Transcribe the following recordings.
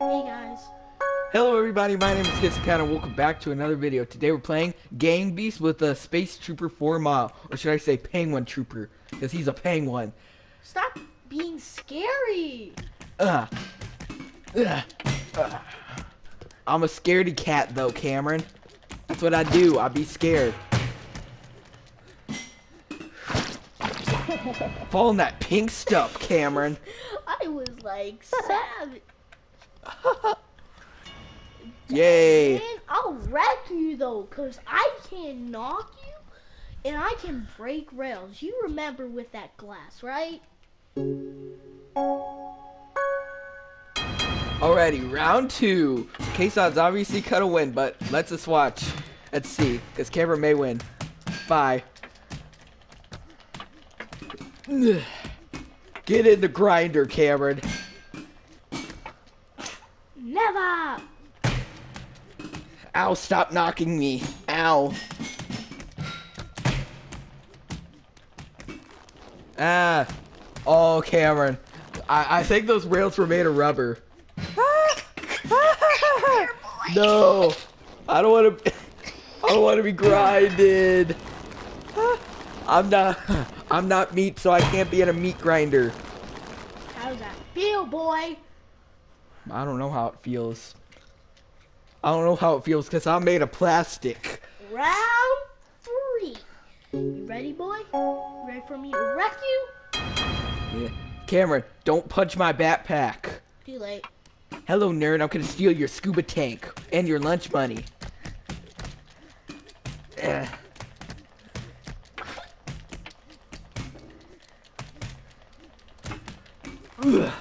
Hey guys. Hello everybody, my name is Kaison Cat and welcome back to another video. Today we're playing Gang Beast with a Space Trooper 4 Mile. Or should I say Penguin Trooper, because he's a penguin. Stop being scary. Ugh. Ugh. Ugh. I'm a scaredy cat though, Cameron. That's what I do, I be scared. Fall in that pink stuff, Cameron. I was like savage. Yay. Man, I'll wreck you though, cause I can knock you and I can break rails. You remember with that glass, right? Alrighty, round two. K-Sod's obviously gonna win, but let's just watch. Let's see, because Cameron may win. Bye. Get in the grinder, Cameron. Never. Ow, stop knocking me. Ow. Ah. Oh, Cameron. I, I think those rails were made of rubber. no. I don't want to. I don't want to be grinded. I'm not. I'm not meat, so I can't be in a meat grinder. How's that feel, boy? I don't know how it feels. I don't know how it feels because I'm made of plastic. Round three. You ready, boy? You ready for me to wreck you? Yeah. Cameron, don't punch my backpack. Too late. Hello, nerd. I'm gonna steal your scuba tank and your lunch money. Ugh.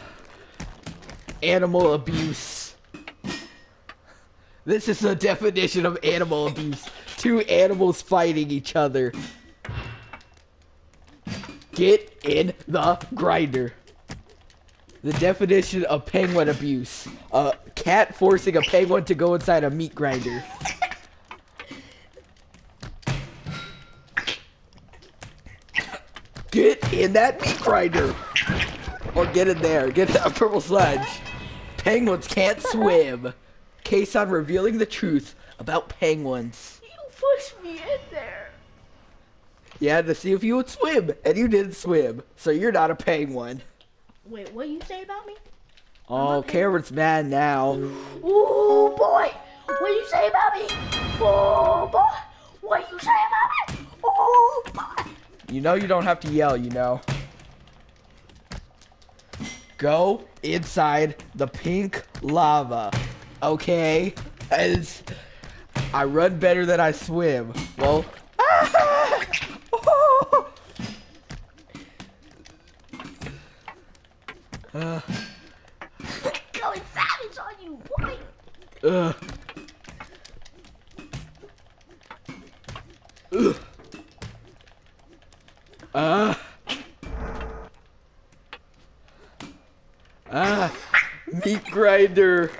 Animal abuse. This is the definition of animal abuse. Two animals fighting each other. Get in the grinder. The definition of penguin abuse. A cat forcing a penguin to go inside a meat grinder. Get in that meat grinder. Or get in there. Get that purple sludge. Penguins can't swim. Kaison revealing the truth about penguins. You pushed me in there. Yeah, to see if you would swim, and you didn't swim, so you're not a penguin. Wait, what you say about me? Oh, Cameron's mad now. Ooh, boy. What you say about me? Oh, boy. What you say about me? Oh, boy. You know you don't have to yell, you know. Go inside the pink lava, okay? As I run better than I swim. Well, ah! uh, Going savage on you, boy. uh, Ugh. Ah. Ah. Meat grinder.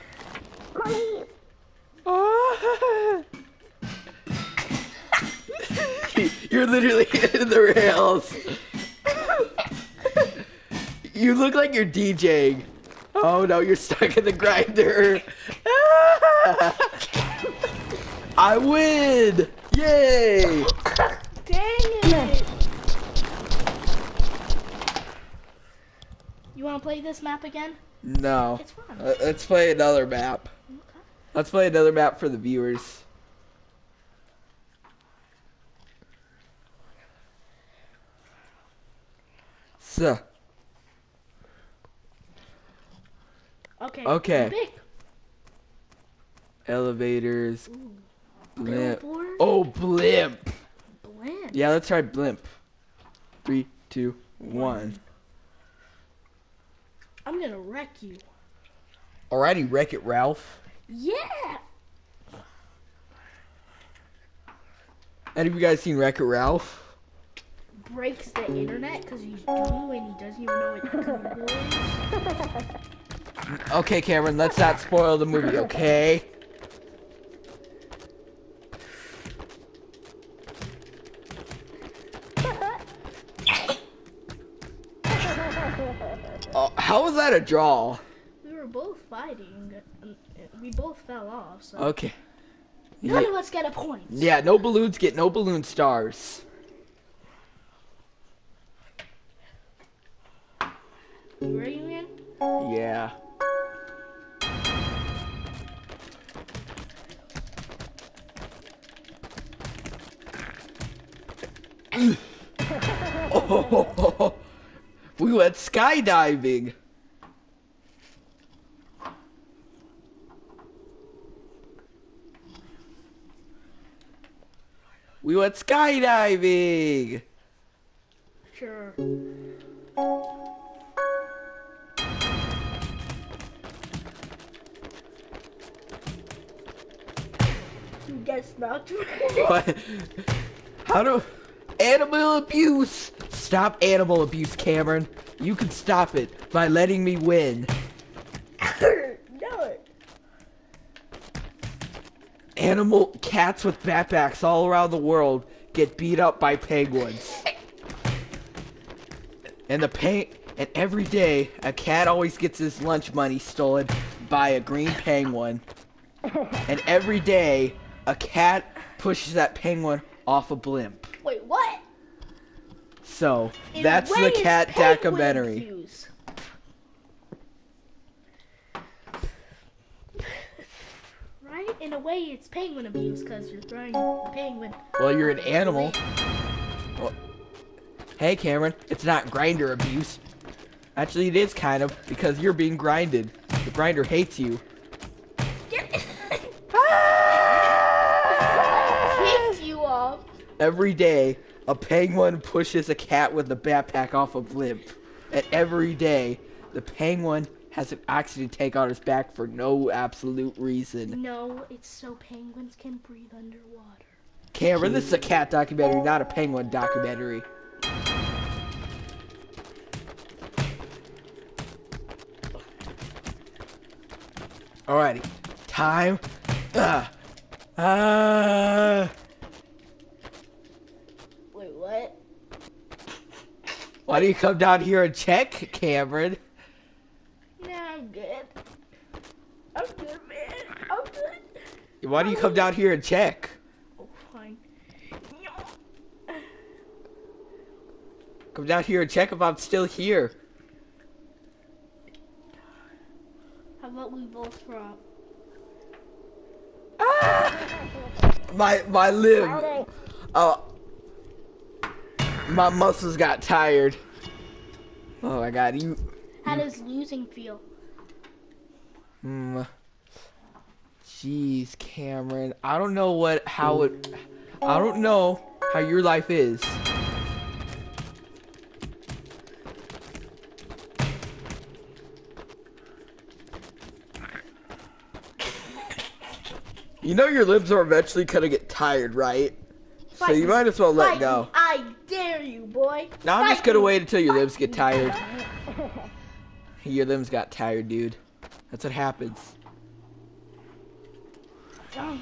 You're literally in the rails. You look like you're DJing. Oh no, you're stuck in the grinder. I win! Yay! Dang it. You want to play this map again? No. It's fun. Uh, let's play another map. Let's play another map for the viewers. So, Okay. Okay. Big. elevators, blimp. Billboard. Oh, blimp. Blimp. Yeah, let's try blimp. Three, two, one. I'm gonna wreck you. Alrighty, Wreck It Ralph. Yeah. Any of you guys seen Wreck It Ralph? Breaks the internet because he's blue and he doesn't even know what Google is. Okay, Cameron, let's not spoil the movie, okay? Uh, how was that a draw? We were both fighting. We both fell off, so Okay. none Yeah, of us get a point. yeah, no balloons get no balloon stars. Ready, man? Yeah. oh, we went skydiving. We went skydiving. Sure. Guess not. What? How do animal abuse? Stop animal abuse, Cameron. You can stop it by letting me win. no. Animal cats with backpacks all around the world get beat up by penguins. And the peng and every day a cat always gets his lunch money stolen by a green penguin. And every day a cat pushes that penguin off a blimp. Wait, what? So In that's the cat documentary. Right? In a way, it's penguin abuse because you're throwing the penguin. Well, you're an animal. Well, hey, Cameron, it's not grinder abuse. Actually, it is kind of because you're being grinded. The grinder hates you. Every day, a penguin pushes a cat with a backpack off a blimp. And every day, the penguin has an oxygen tank on his back for no absolute reason. No, it's so penguins can breathe underwater. Cameron, this is a cat documentary, not a penguin documentary. Alrighty, time. Uh, uh, Wait, what? Why do you come down here and check, Cameron? Nah, I'm good. I'm good, man. I'm good. Why do you come down here and check? Oh, fine. Come down here and check if I'm still here. How about we both drop? Ah! My my limb. Oh. My muscles got tired. Oh my god, you How does losing feel? Hmm. Jeez, Cameron. I don't know what how it I don't know how your life is. You know your limbs are eventually gonna get tired, right? So you me. might as well let Fight go. You, boy. Now I'm just gonna me. wait until your Fight limbs get tired. Your limbs got tired, dude. That's what happens. Oh.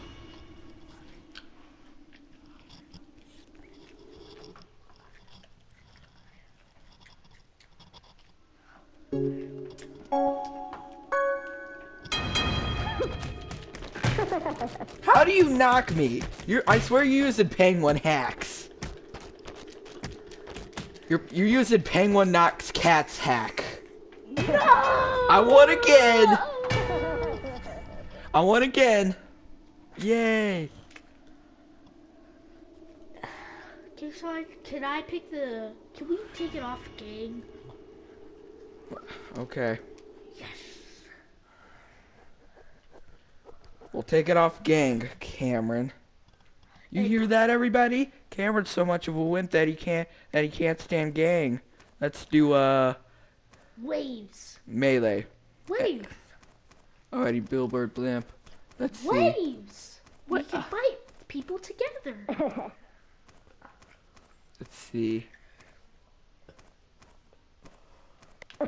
How do you knock me? You're I swear you're using penguin hacks. You're you're using penguin knocks cats hack. No! I won again. I won again. Yay. I, can I pick the? Can we take it off, gang? Okay. Yes. We'll take it off gang, Cameron. You hear that everybody? Cameron's so much of a wimp that he can't that he can't stand gang. Let's do uh Waves. melee. Waves. Alrighty, Billboard Blimp. Let's see. Waves. We What- can fight people together. Let's see.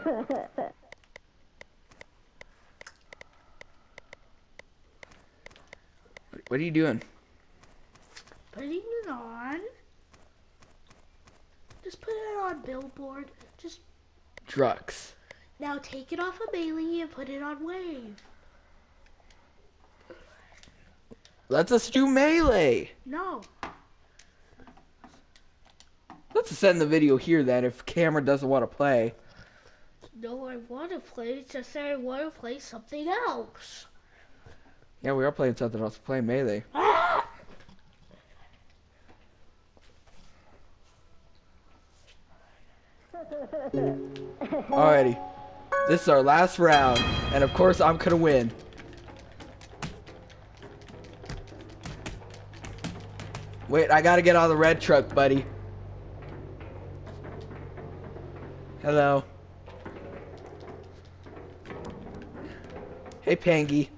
What are you doing? Just put it on billboard. Just drugs. Now take it off of Bailey and put it on Wave. Let's us do melee. No. Let's send the video here then if camera doesn't want to play. No, I want to play. Just I want to play something else. Yeah, we are playing something else. Play melee. Ah! Alrighty. This is our last round. And of course I'm gonna win. Wait, I gotta get on the red truck, buddy. Hello. Hey, Pangy.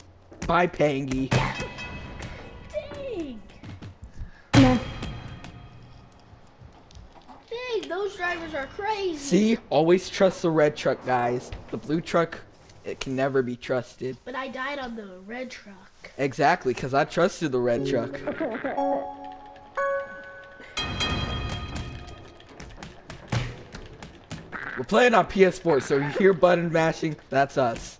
Bye, Pangy. Are crazy. See? Always trust the red truck, guys. The blue truck, it can never be trusted. But I died on the red truck. Exactly, because I trusted the red truck. We're playing on PS4, so you hear button mashing, that's us.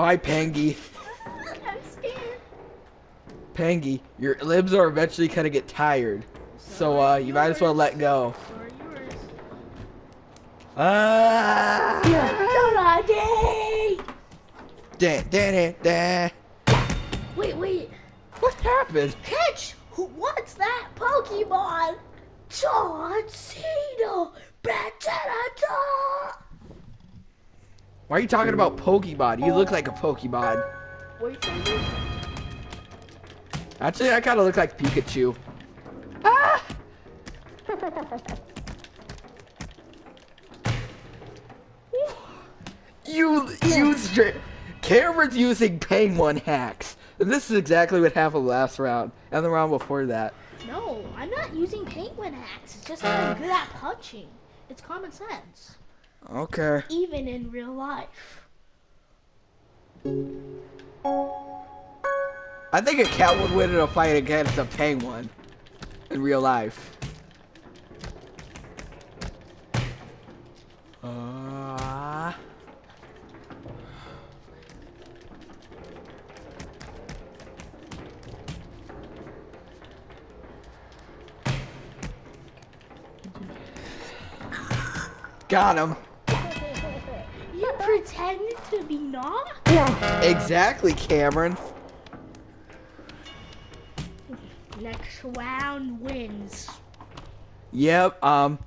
Bye, Pangy. I'm scared. Pangy, your limbs are eventually gonna get tired. So, uh, you might as well let go. So are yours. Ah! Donati! Dan, dan, dan. Wait, wait. What happened? Catch! What's that Pokemon? John Cena! Why are you talking about Pokemon? You look like a Pokemon. Actually, I kind of look like Pikachu. Ah! you used it. Cameron's using Penguin hacks. And this is exactly what happened last round. And the round before that. No, I'm not using penguin hacks. It's just that I'm good at punching. It's common sense. Okay. Even in real life. I think a cat would win in a fight against a penguin. In real life. Uh... Got him. You pretended to be not? Exactly, Cameron. Next round wins. Yep, um,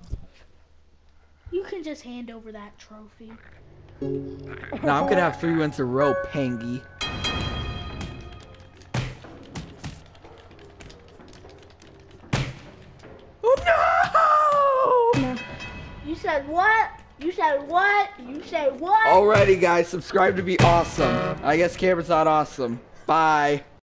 You can just hand over that trophy. now I'm gonna have three wins in a row, Pangy. Oh no! You said what? You said what? You said what? Alrighty, guys, subscribe to be awesome. I guess Cameron's not awesome. Bye.